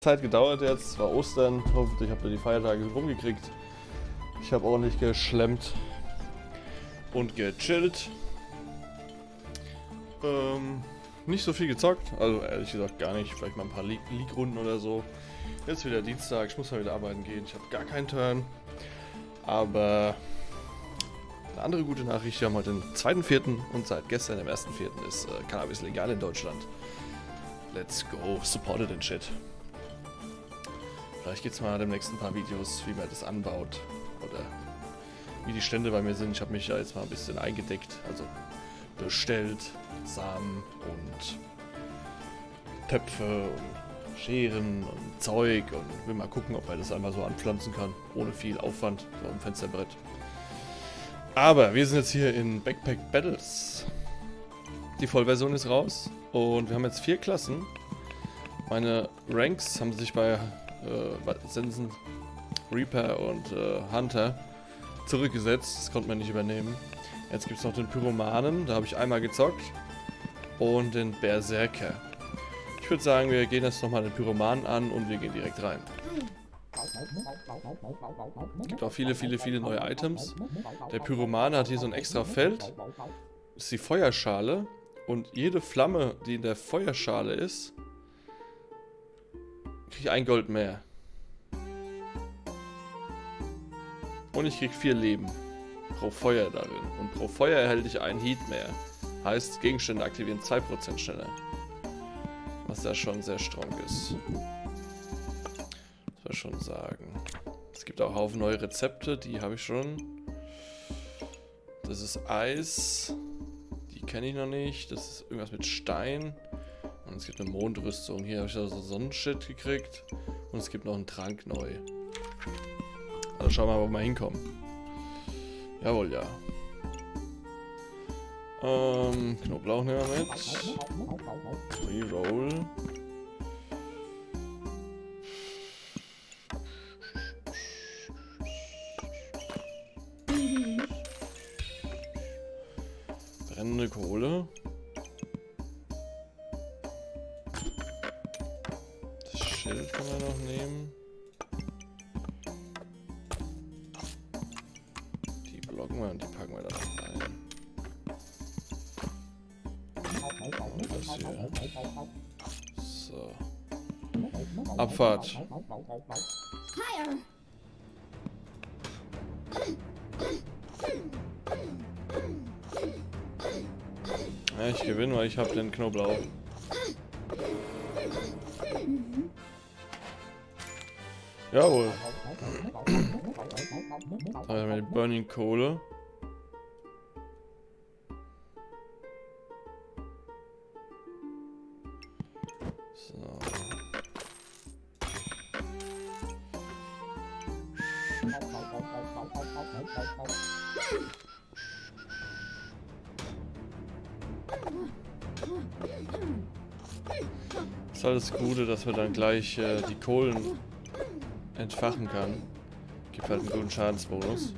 Zeit gedauert jetzt, war Ostern, hoffentlich habt ihr die Feiertage rumgekriegt. Ich habe ordentlich geschlemmt und gechillt. Ähm, nicht so viel gezockt, also ehrlich gesagt gar nicht, vielleicht mal ein paar League-Runden oder so. Jetzt wieder Dienstag, ich muss mal wieder arbeiten gehen, ich habe gar keinen Turn. Aber eine andere gute Nachricht, wir haben heute den 2.4. und seit gestern, dem 1.4. ist äh, Cannabis legal in Deutschland. Let's go, supported and shit. Vielleicht gibt es mal demnächst ein paar Videos, wie man das anbaut. Oder wie die Stände bei mir sind. Ich habe mich ja jetzt mal ein bisschen eingedeckt. Also bestellt, Samen und Töpfe und Scheren und Zeug und will mal gucken, ob man das einfach so anpflanzen kann, ohne viel Aufwand, so ein Fensterbrett. Aber wir sind jetzt hier in Backpack Battles. Die Vollversion ist raus und wir haben jetzt vier Klassen. Meine Ranks haben sich bei äh, Sensen, Reaper und äh, Hunter zurückgesetzt. Das konnte man nicht übernehmen. Jetzt gibt es noch den Pyromanen, da habe ich einmal gezockt. Und den Berserker. Ich würde sagen, wir gehen jetzt nochmal den Pyromanen an und wir gehen direkt rein. Es gibt auch viele, viele, viele neue Items. Der Pyromane hat hier so ein extra Feld. Das ist die Feuerschale. Und jede Flamme, die in der Feuerschale ist, kriege ich ein Gold mehr. Und ich krieg vier Leben pro Feuer darin. Und pro Feuer erhalte ich einen Heat mehr. Heißt, Gegenstände aktivieren 2% schneller. Was da schon sehr strong ist. Das wir schon sagen. Es gibt auch Haufen neue Rezepte, die habe ich schon. Das ist Eis. Die kenne ich noch nicht. Das ist irgendwas mit Stein. Es gibt eine Mondrüstung. Hier habe ich also Sonnenshit gekriegt. Und es gibt noch einen Trank neu. Also schauen wir mal, wo wir hinkommen. Jawohl, ja. Ähm, Knoblauch nehmen wir mit. Reroll. Brennende Kohle. So. Abfahrt. Ja, ich gewinne, weil ich habe den Knoblauch. Jawohl. Da haben wir die Burning Kohle. Das Gute, dass wir dann gleich äh, die Kohlen entfachen kann. Gibt halt einen guten Schadensbonus.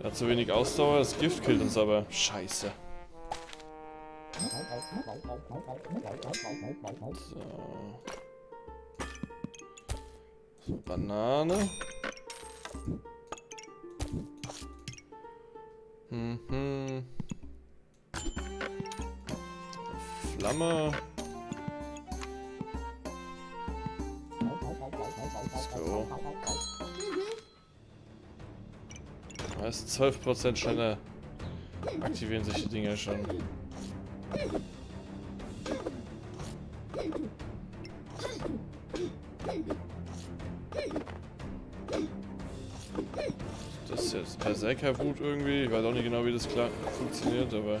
Er hat zu wenig Ausdauer, das Gift killt uns aber. Scheiße. So. so Banane. Mhm. Flamme. So. Das ist 12% schneller aktivieren sich die Dinger schon. Das ist jetzt Berserker-Wut irgendwie. Ich weiß auch nicht genau, wie das klar funktioniert, aber...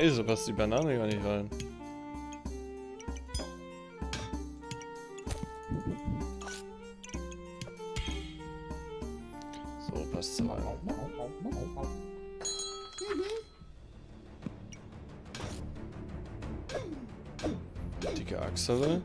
Scheiße, passt die Banane gar nicht rein. So, passt sie rein. Dicke Achsel.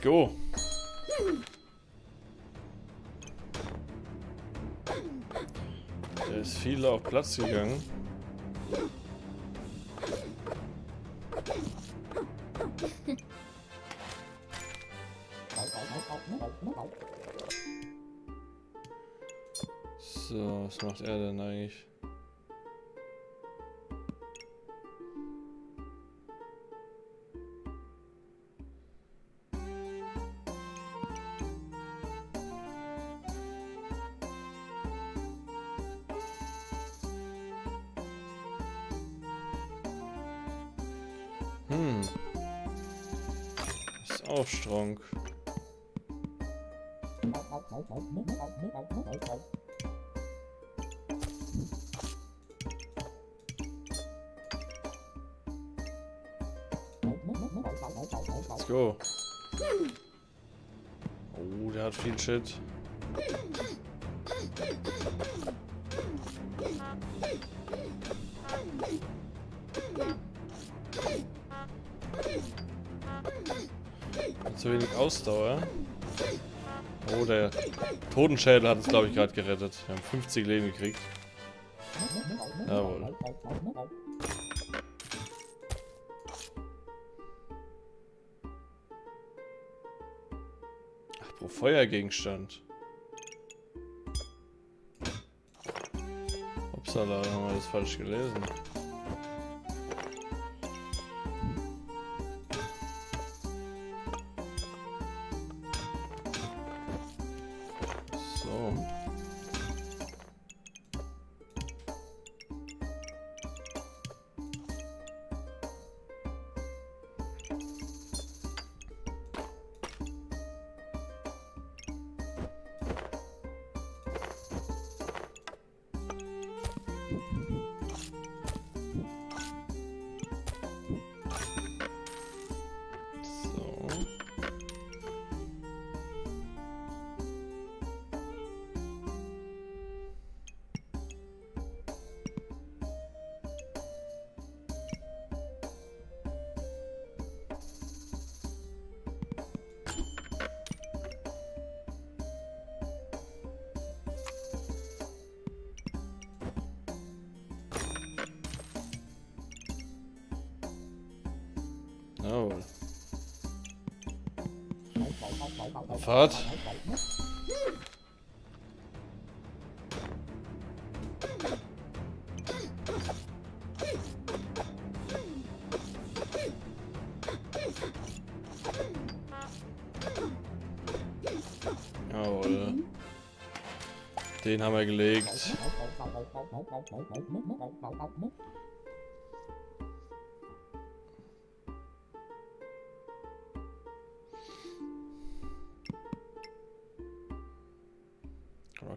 Let's go. Der ist viel auf Platz gegangen. So, was macht er denn eigentlich? Hm. Ist auch strong. Let's go. Oh, der hat viel Shit. Wenig Ausdauer. Oh, der Totenschädel hat es, glaube ich, gerade gerettet. Wir haben 50 Leben gekriegt. Jawohl. Ach, pro Feuergegenstand. Upsala, haben wir das falsch gelesen. Fahrt. Jawohl. Den haben wir gelegt.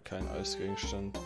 Kein Eisgegenstand.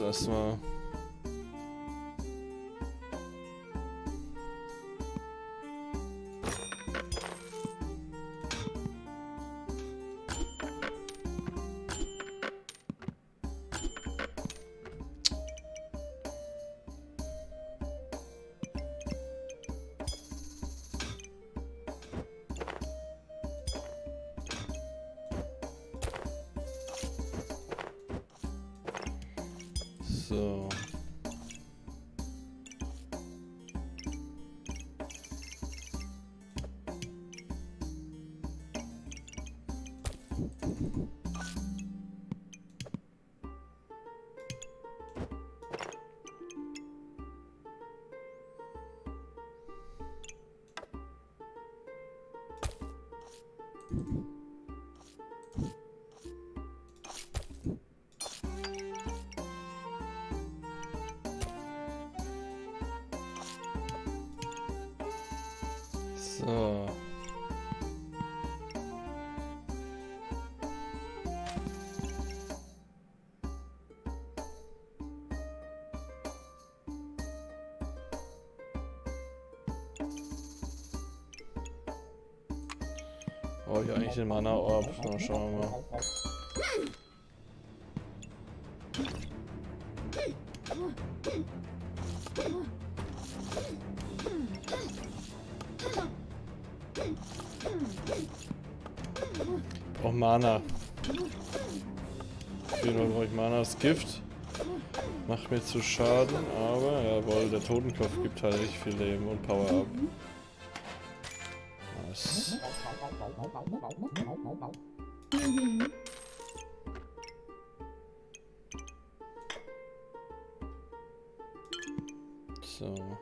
Erstmal. So. Oh, ja, eigentlich in meiner Orb. Na, schauen wir mal. Brauch Mana. Genau, brauche ich Mana. Das Gift macht mir zu Schaden, aber jawohl, der Totenkopf gibt halt richtig viel Leben und Power So.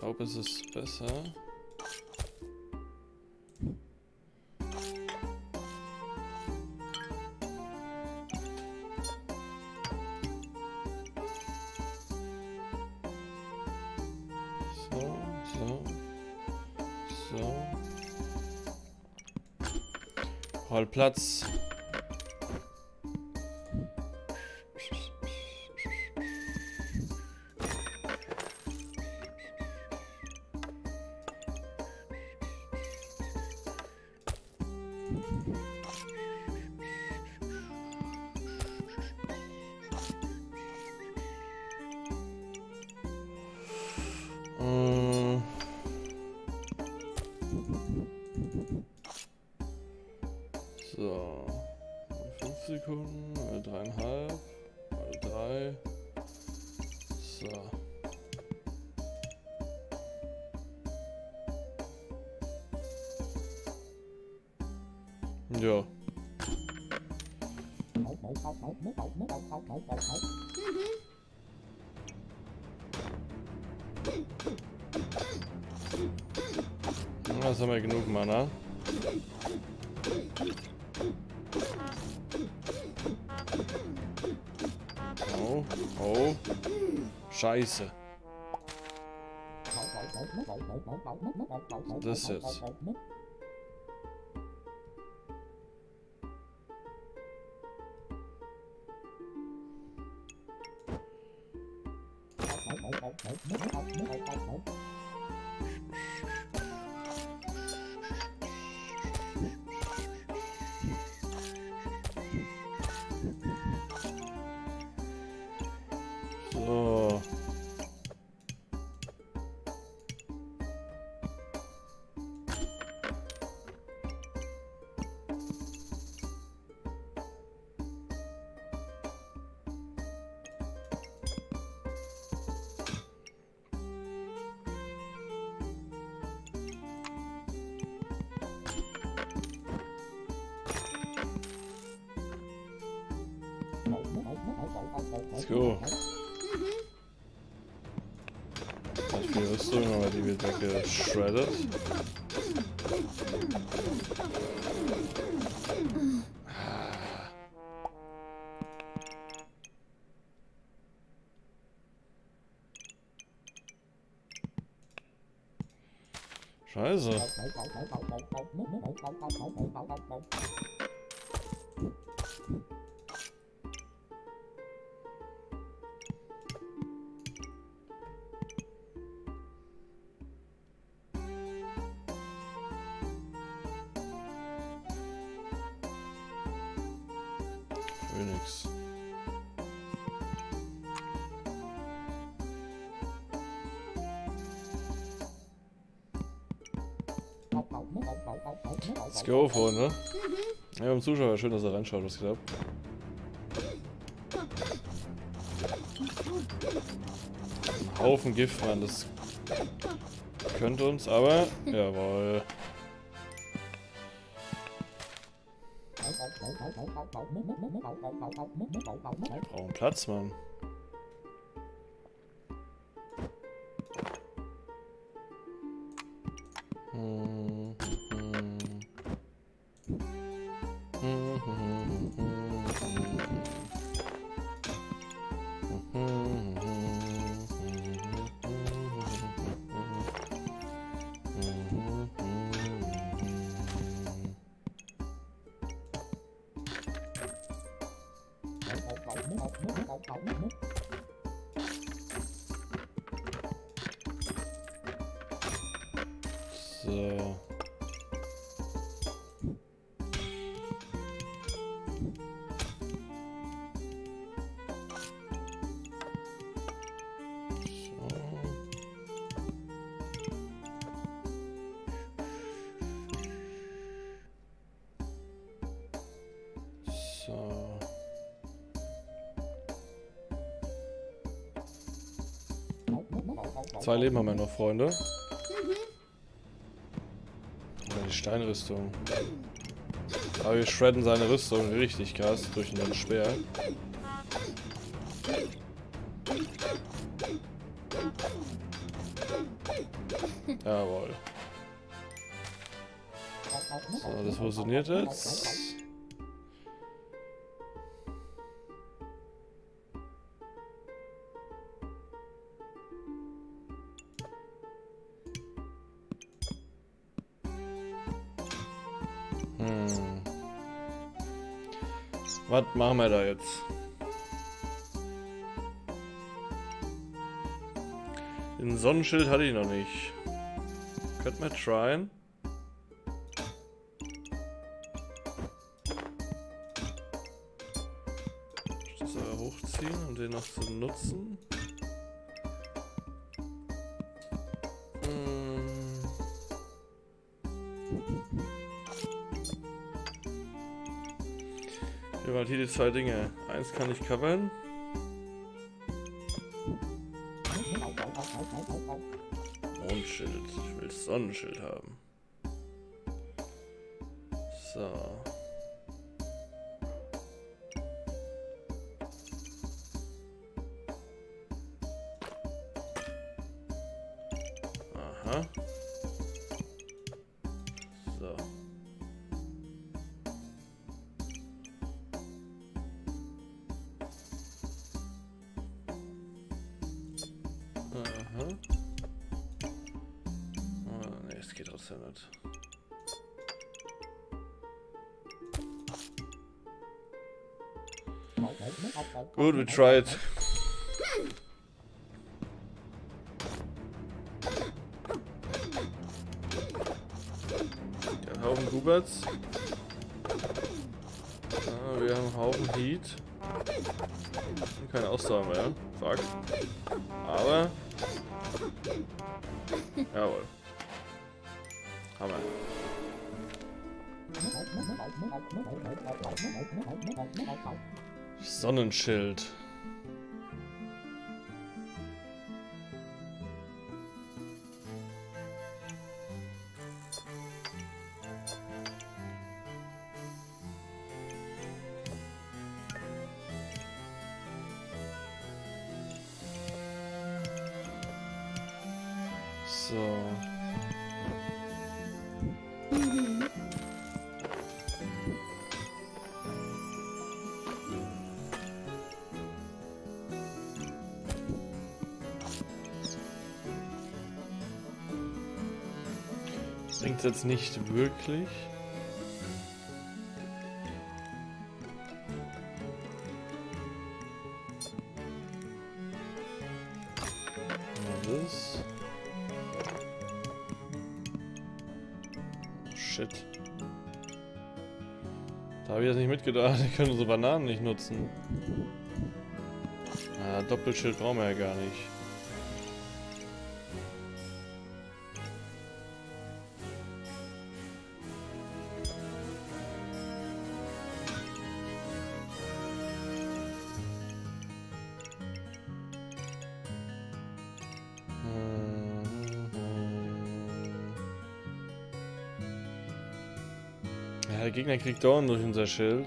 Glaube, es ist besser. So, so, so. Platz. Sekunden, mal dreieinhalb, mal drei. So. Ja. Das haben wir genug Mana. Scheiße. Das jetzt. Go. Hat viel Rüstung, aber die wird weggeschreddet. Scheiße. Go, Freunde. Ja, im Zuschauer, schön, dass er reinschaut, was geklappt. Ein Haufen Gift, Mann, das könnte uns, aber, jawohl. Wir brauchen Platz, Mann. Hm. Zwei Leben haben wir noch, Freunde. Oder die Steinrüstung. Aber wir shredden seine Rüstung richtig krass durch den Speer. Jawohl. So, das funktioniert jetzt. Hm. Was machen wir da jetzt? Den Sonnenschild hatte ich noch nicht. Könnten wir tryen? Das hochziehen, um den noch zu nutzen. Hier die zwei Dinge. Eins kann ich covern. Mondschild. Ich will Sonnenschild haben. So. Aha. Nicht. Gut, we tried. Ja, einen Haufen Guberts. Ah, wir haben Haufen Heat. Keine Ausdauer mehr. Fuck. Aber. Jawohl. Sonnenschild. Bringt jetzt nicht wirklich. das. Shit. Da habe ich jetzt nicht mitgedacht. Ich könnte so Bananen nicht nutzen. Ah, Doppelschild brauchen wir ja gar nicht. Gegner kriegt Dorn durch unser Schild.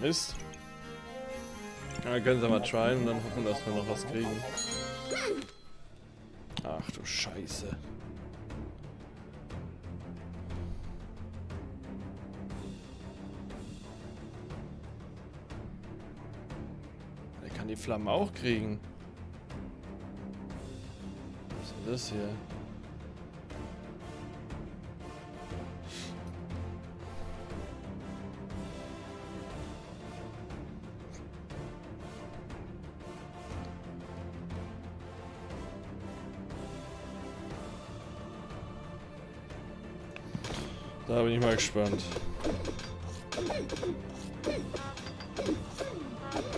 Mist. Ja, können sie mal tryen und dann hoffen, dass wir noch was kriegen. Ach du Scheiße. Flammen auch kriegen. Was ist das hier? Da bin ich mal gespannt.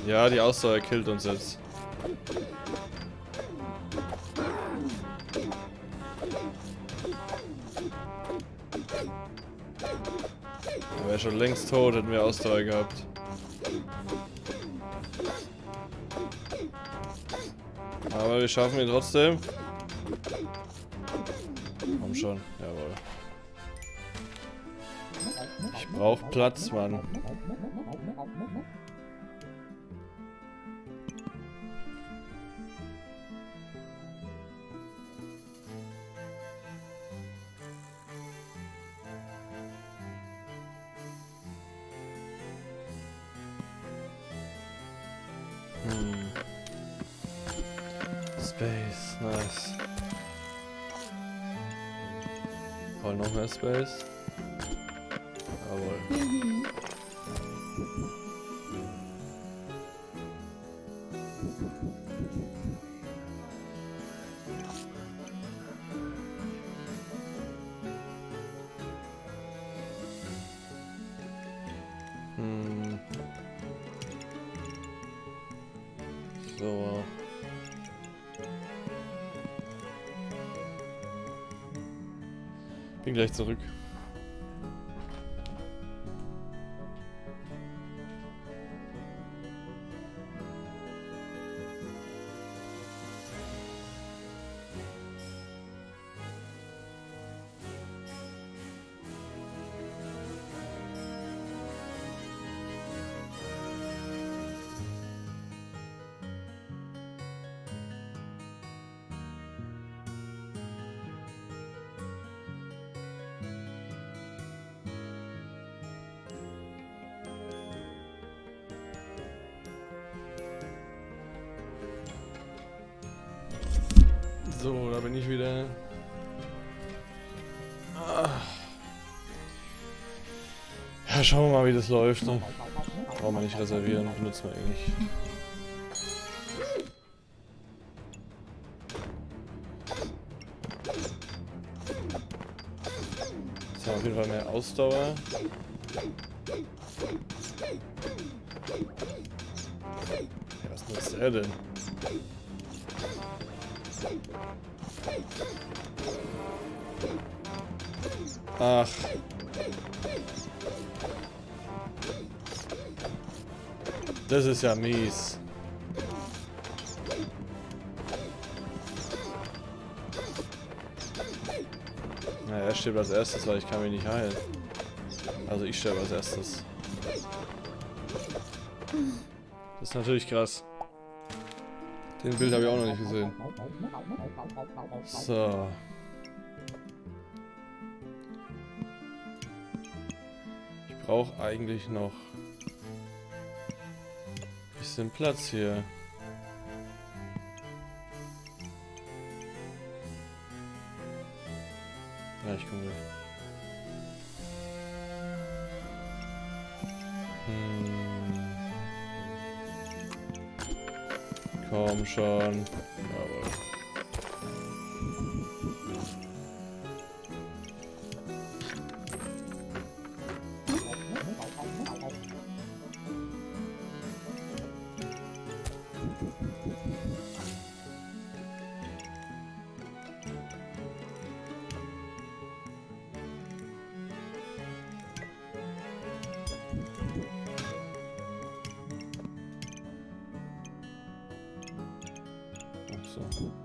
Ja, die Ausdauer killt uns jetzt. Wäre schon längst tot, hätten wir Ausdauer gehabt. Aber wir schaffen ihn trotzdem. Komm schon, jawohl. Ich brauch Platz, Mann. Hol noch mehr Space. Bin gleich zurück. So, da bin ich wieder. Ah. Ja, schauen wir mal, wie das läuft. Ne? Brauchen wir nicht reservieren, benutzen wir eh nicht. Jetzt haben wir auf jeden Fall mehr Ausdauer. Ja, was nutzt er denn? Ach. Das ist ja mies. Naja, er stirbt als erstes, weil ich kann mich nicht heilen. Also ich sterbe als erstes. Das ist natürlich krass. Den Bild habe ich auch noch nicht gesehen. So. Brauche eigentlich noch ein bisschen Platz hier. Ja, ich komme hm. Komm schon. So.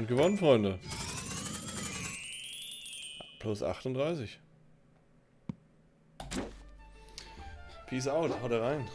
Und gewonnen, Freunde. Plus 38. Peace out. Haut rein.